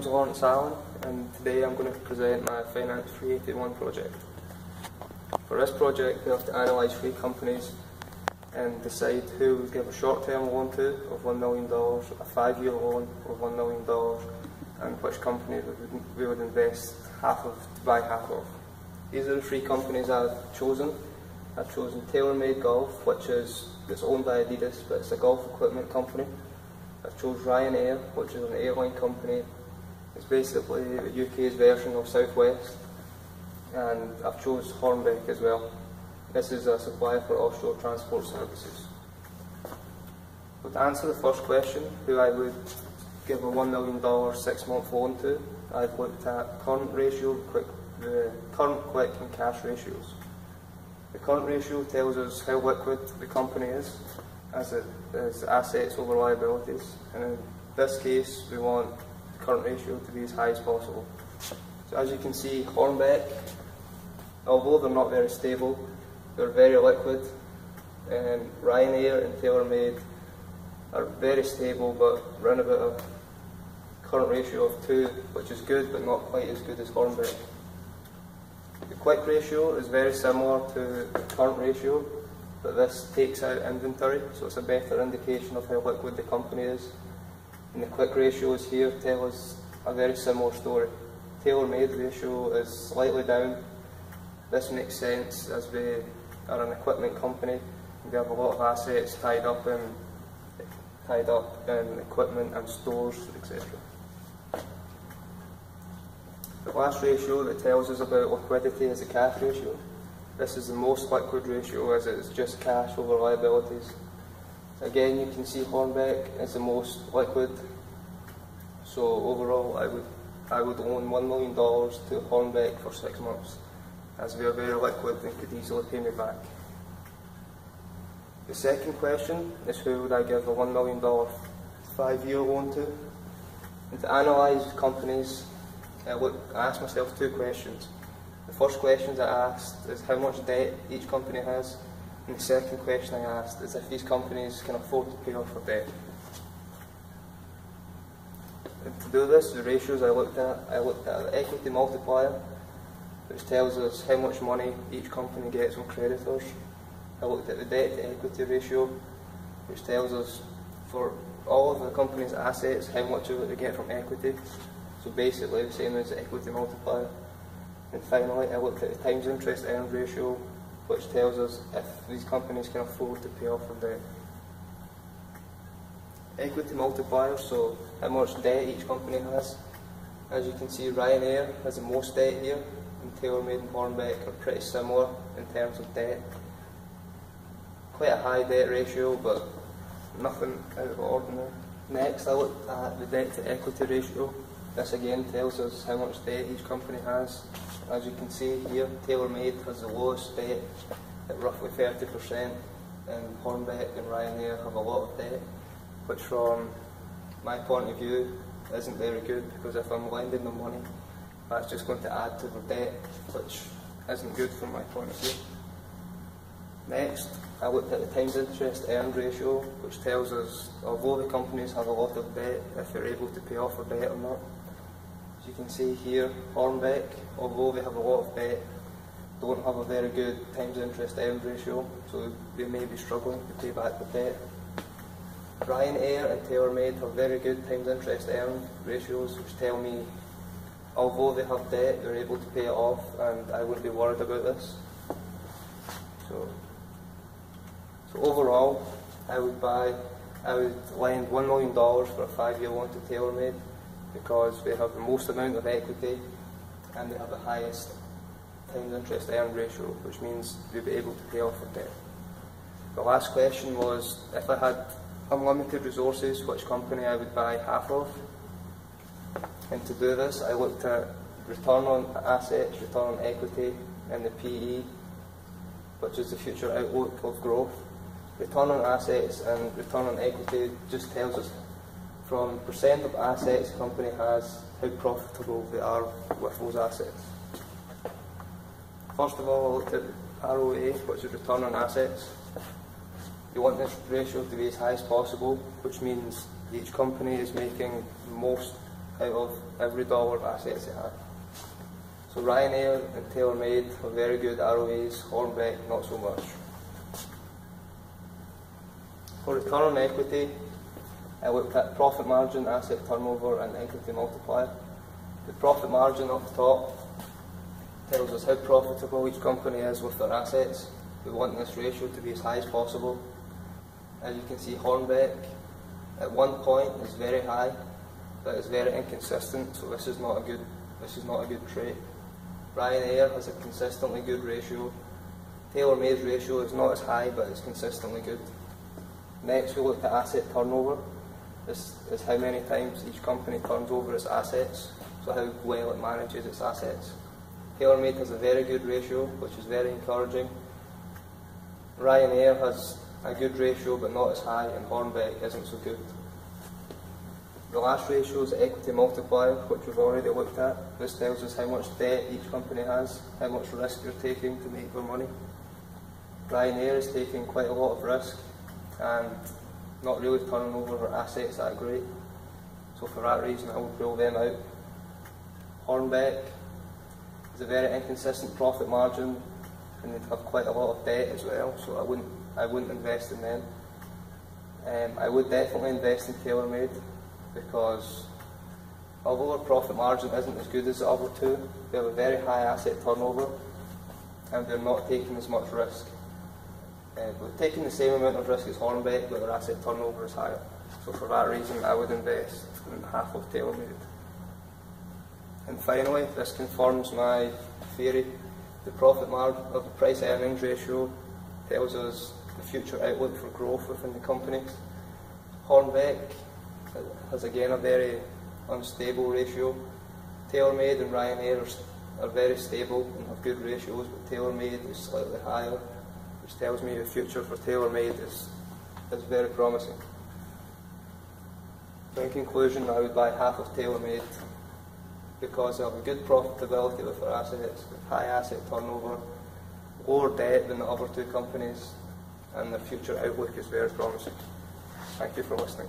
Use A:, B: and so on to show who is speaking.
A: name's Lawrence Allen and today I'm going to present my Finance 381 project. For this project we have to analyse three companies and decide who we give a short-term loan to of $1 million, a five-year loan of $1 million and which company we would invest half of to buy half of. These are the three companies I've chosen. I've chosen TaylorMade Golf, which is it's owned by Adidas, but it's a golf equipment company. I've chosen Ryanair, which is an airline company it's basically the UK's version of Southwest, and I've chose Hornbeck as well. This is a supplier for offshore transport services. But to answer the first question, who I would give a $1 million six-month loan to, I've looked at current ratio, quick, the current quick and cash ratios. The current ratio tells us how liquid the company is, as it is assets over liabilities, and in this case we want current ratio to be as high as possible. So as you can see, Hornbeck, although they're not very stable, they're very liquid. And Ryanair and TaylorMade are very stable, but run about a current ratio of 2, which is good, but not quite as good as Hornbeck. The quick ratio is very similar to the current ratio, but this takes out inventory, so it's a better indication of how liquid the company is. And the quick ratios here tell us a very similar story. TaylorMade ratio is slightly down. This makes sense as we are an equipment company. We have a lot of assets tied up in tied up in equipment and stores, etc. The last ratio that tells us about liquidity is the cash ratio. This is the most liquid ratio as it is just cash over liabilities. Again, you can see Hornbeck is the most liquid. So overall, I would I would loan $1 million to Hornbeck for six months, as we are very liquid and could easily pay me back. The second question is who would I give a $1 million five-year loan to? And to analyse companies, I, look, I asked myself two questions. The first question I asked is how much debt each company has, and the second question I asked is if these companies can afford to pay off their debt. And to do this, the ratios I looked at, I looked at the equity multiplier, which tells us how much money each company gets from creditors. I looked at the debt to equity ratio, which tells us for all of the company's assets how much of it they get from equity. So basically the same as the equity multiplier. And finally, I looked at the times interest earned ratio, which tells us if these companies can afford to pay off their debt. Equity multiplier, so how much debt each company has. As you can see, Ryanair has the most debt here, and TaylorMade and Hornbeck are pretty similar in terms of debt. Quite a high debt ratio, but nothing out of ordinary. Next, I looked at the debt to equity ratio. This again tells us how much debt each company has. As you can see here, TaylorMade has the lowest debt at roughly 30%, and Hornbeck and Ryanair have a lot of debt, which from my point of view isn't very good because if I'm lending them money, that's just going to add to their debt, which isn't good from my point of view. Next, I looked at the times interest earned ratio, which tells us although the companies have a lot of debt, if they're able to pay off their debt or not. As you can see here, Hornbeck, although they have a lot of debt, don't have a very good times interest earned ratio, so they may be struggling to pay back the debt. Ryanair and TaylorMade have very good times interest earned ratios, which tell me although they have debt, they're able to pay it off, and I wouldn't be worried about this. So, so overall, I would buy, I would lend $1 million for a five-year loan to TaylorMade because they have the most amount of equity and they have the highest times interest earned ratio, which means they'll be able to pay off their debt. The last question was if I had unlimited resources, which company I would buy half of. And to do this, I looked at return on assets, return on equity, and the PE, which is the future outlook of growth. Return on assets and return on equity just tells us from percent of assets a company has, how profitable they are with those assets. First of all, I looked at ROA, which is return on assets. You want this ratio to be as high as possible, which means each company is making most out of every dollar of assets they have. So Ryanair and TaylorMade have very good ROAs, Hornbeck not so much. For return on equity, I looked at profit margin, asset turnover and equity multiplier. The profit margin off the top tells us how profitable each company is with their assets. We want this ratio to be as high as possible. As you can see, Hornbeck at one point is very high, but it's very inconsistent, so this is not a good this is not a good trait. Ryanair has a consistently good ratio. TaylorMade's ratio is not as high, but it's consistently good. Next, we looked at asset turnover. This is how many times each company turns over its assets, so how well it manages its assets. TaylorMade has a very good ratio, which is very encouraging. Ryanair has a good ratio, but not as high, and Hornbeck isn't so good. The last ratio is equity multiplier, which we've already looked at. This tells us how much debt each company has, how much risk you're taking to make their money. Ryanair is taking quite a lot of risk and not really turning over their assets that great. So for that reason I would rule them out. Hornbeck is a very inconsistent profit margin and they have quite a lot of debt as well, so I wouldn't I wouldn't invest in them. Um, I would definitely invest in TaylorMade because although our profit margin isn't as good as the other two, they have a very high asset turnover and they're not taking as much risk. We're taking the same amount of risk as Hornbeck, but their asset turnover is higher. So for that reason, I would invest in half of TaylorMade. And finally, this confirms my theory. The profit margin of the price earnings ratio tells us the future outlook for growth within the company. Hornbeck has again a very unstable ratio. TaylorMade and Ryanair are, are very stable and have good ratios, but TaylorMade is slightly higher, which tells me the future for TaylorMade is, is very promising. In conclusion, I would buy half of TaylorMade because have good profitability with assets, with high asset turnover, lower debt than the other two companies, and their future outlook is very promising. Thank you for listening.